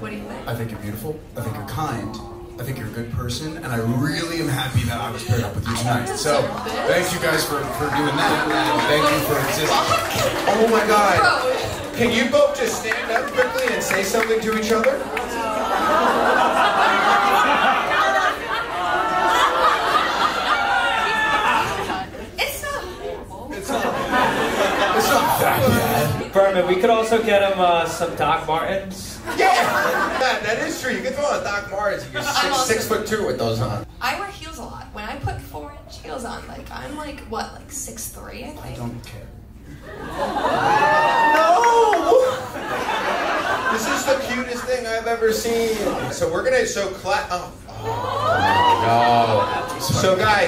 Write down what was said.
What do you think? I think you're beautiful. I think you're kind. I think you're a good person, and I really am happy that I was paired up with you tonight. So, thank you guys for, for doing that, and thank you for existing. Oh my god. Can you both just stand up quickly and say something to each other? That bad. Berman, we could also get him uh, some Doc Martens. Yeah! that, that is true. You can throw on Doc Martens. You get I'm six, also- six foot two with those on. I wear heels a lot. When I put four inch heels on, like I'm like what, like six three, I think. I don't care. No! This is the cutest thing I've ever seen. So we're gonna so clap. Oh. oh no. So guys.